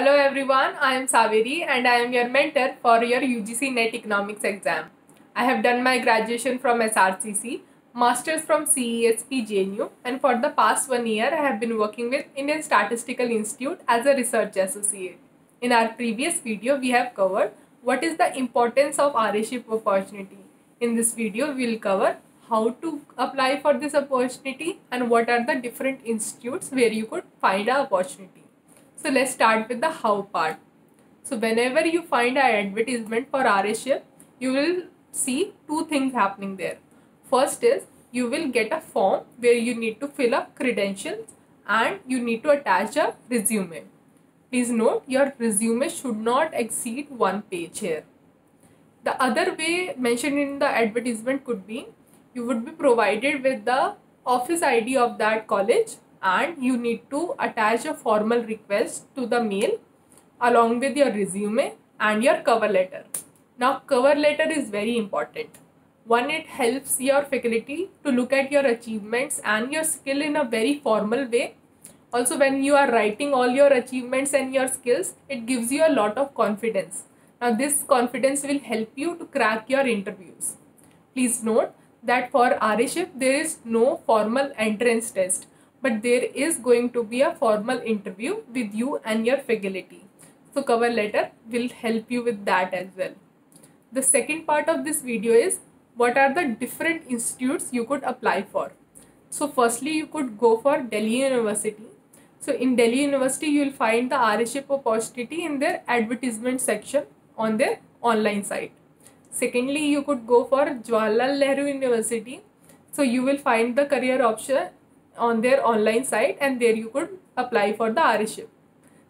Hello everyone, I am Saveri and I am your mentor for your UGC NET Economics exam. I have done my graduation from SRCC, Masters from CESP JNU and for the past one year I have been working with Indian Statistical Institute as a research associate. In our previous video we have covered what is the importance of RAship opportunity. In this video we will cover how to apply for this opportunity and what are the different institutes where you could find a opportunity. So let's start with the how part. So whenever you find an advertisement for RAship, you will see two things happening there. First is you will get a form where you need to fill up credentials and you need to attach a resume. Please note your resume should not exceed one page here. The other way mentioned in the advertisement could be you would be provided with the office ID of that college and you need to attach a formal request to the mail along with your resume and your cover letter. Now cover letter is very important. One, it helps your faculty to look at your achievements and your skill in a very formal way. Also when you are writing all your achievements and your skills, it gives you a lot of confidence. Now this confidence will help you to crack your interviews. Please note that for RAship there is no formal entrance test but there is going to be a formal interview with you and your faculty. So cover letter will help you with that as well. The second part of this video is what are the different institutes you could apply for. So firstly you could go for Delhi University. So in Delhi University you will find the RAship opportunity in their advertisement section on their online site. Secondly you could go for Jawaharlal Nehru University. So you will find the career option on their online site and there you could apply for the RAship.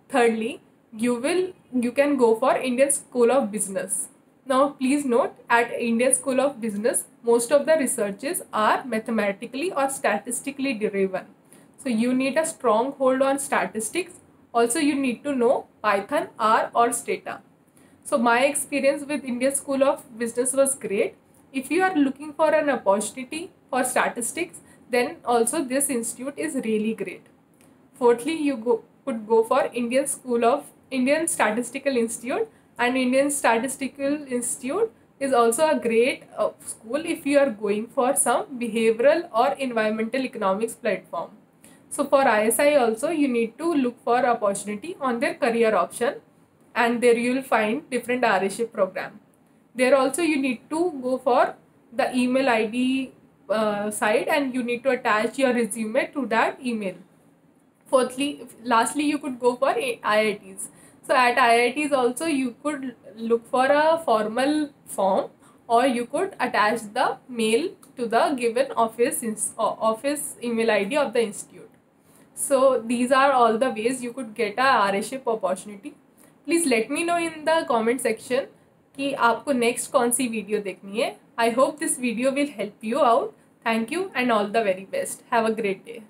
Thirdly, you will you can go for Indian School of Business. Now please note at Indian School of Business most of the researches are mathematically or statistically driven. So you need a strong hold on statistics. Also you need to know Python, R or Stata. So my experience with Indian School of Business was great. If you are looking for an opportunity for statistics, then also this institute is really great. Fourthly, you go, could go for Indian School of Indian Statistical Institute and Indian Statistical Institute is also a great uh, school if you are going for some behavioral or environmental economics platform. So for ISI also you need to look for opportunity on their career option and there you will find different RAship program. There also you need to go for the email ID uh, site and you need to attach your resume to that email fourthly lastly you could go for iits so at iits also you could look for a formal form or you could attach the mail to the given office office email id of the institute so these are all the ways you could get a RAship opportunity please let me know in the comment section कि आपको next कौन सी video देखनी है I hope this video will help you out Thank you and all the very best. Have a great day.